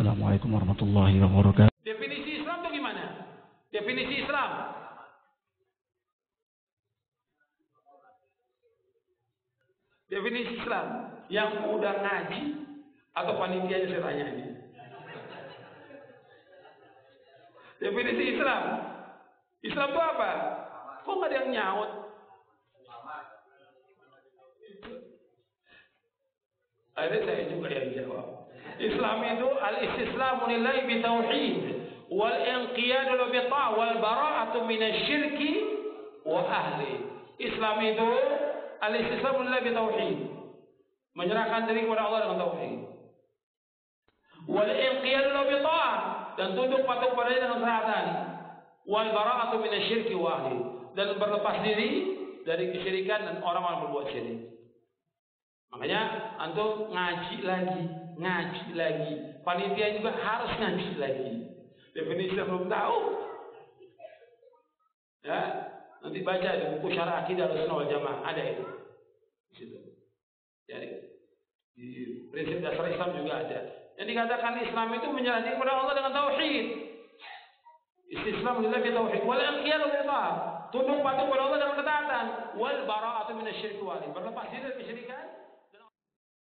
Assalamualaikum warahmatullahi wabarakatuh. Definisi Islam itu gimana? Definisi Islam. Definisi Islam yang udah ngaji atau panitia saya tanya ini. Definisi Islam. Islam itu apa? Kok nggak ada yang nyaut? Akhirnya saya juga yang jawab. Islam itu al-istislamu lillahi bitauhid wal inqiyadu bi ta' wal bara'atu minasyirki wa ahli. Islam itu al-istislamu lillahi bitauhid. Menyerahkan diri kepada Allah dengan tauhid. Wal inqiyadu bi ta' dan tunduk patuh kepadanya dengan taatan. Wal bara'atu minasyirki wa ahli. Dan berlepas diri dari kesyirikan dan orang-orang berbuat syirik. Makanya antum ngaji lagi, ngaji lagi. Panitia juga harus ngaji lagi. Definisi belum tahu. Ya, nanti baca di buku Syarah Akidah Rasulullah Jamaah ada itu. Di situ. Jadi di prinsip dasar Islam juga ada. Yang dikatakan Islam itu diri kepada Allah dengan tauhid. Istislam lillahi tauhid wal inqiyadu bil Tunduk patuh kepada Allah dengan ketaatan. Wal bara'atu minasy syirki wal Berlepas diri dari kesyirikan